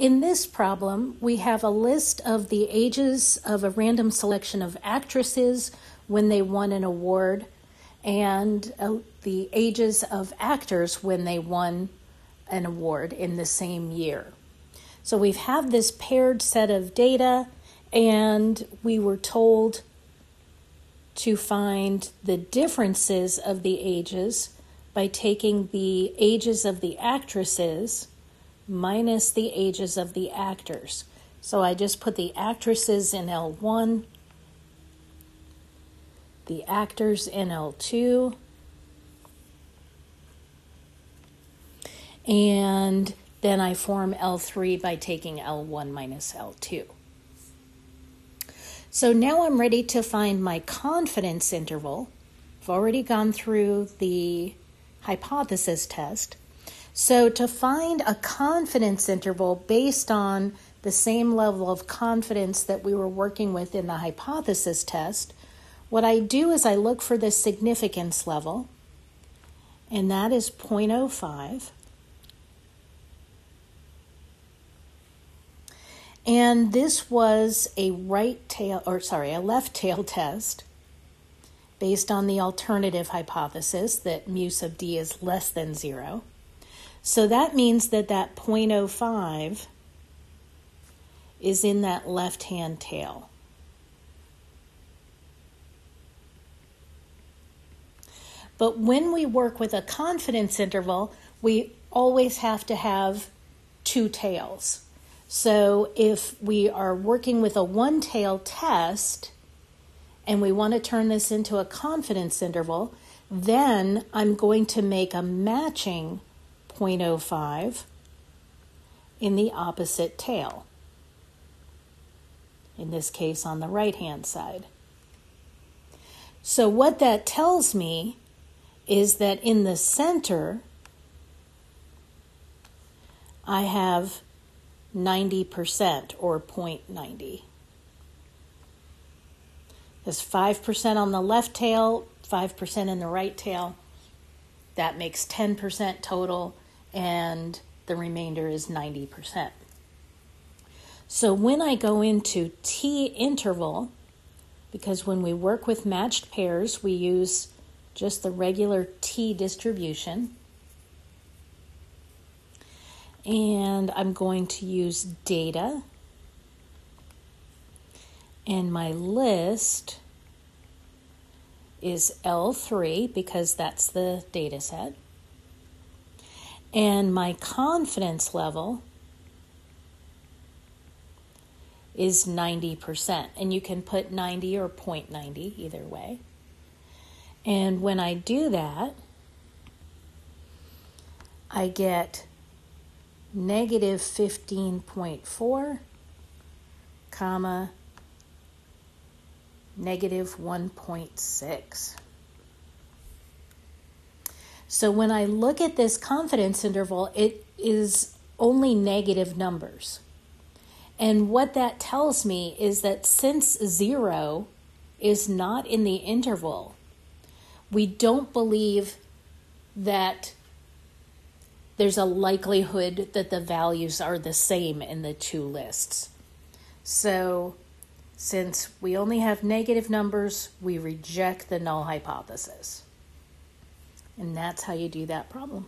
In this problem, we have a list of the ages of a random selection of actresses when they won an award and uh, the ages of actors when they won an award in the same year. So we've had this paired set of data, and we were told to find the differences of the ages by taking the ages of the actresses minus the ages of the actors. So I just put the actresses in L1, the actors in L2, and then I form L3 by taking L1 minus L2. So now I'm ready to find my confidence interval. I've already gone through the hypothesis test. So to find a confidence interval based on the same level of confidence that we were working with in the hypothesis test, what I do is I look for the significance level, and that is 0.05. And this was a right tail, or sorry, a left tail test based on the alternative hypothesis that mu sub d is less than zero. So that means that that 0.05 is in that left hand tail. But when we work with a confidence interval, we always have to have two tails. So if we are working with a one tail test and we want to turn this into a confidence interval, then I'm going to make a matching 0.05 in the opposite tail. In this case, on the right hand side. So, what that tells me is that in the center, I have 90% or 0.90. There's 5% on the left tail, 5% in the right tail. That makes 10% total, and the remainder is 90%. So when I go into T interval, because when we work with matched pairs, we use just the regular T distribution and I'm going to use data and my list is L3 because that's the data set. And my confidence level is 90%. And you can put 90 or 0.90 either way. And when I do that, I get negative 15.4, comma, negative 1.6. So when I look at this confidence interval, it is only negative numbers. And what that tells me is that since zero is not in the interval, we don't believe that there's a likelihood that the values are the same in the two lists. So, since we only have negative numbers, we reject the null hypothesis. And that's how you do that problem.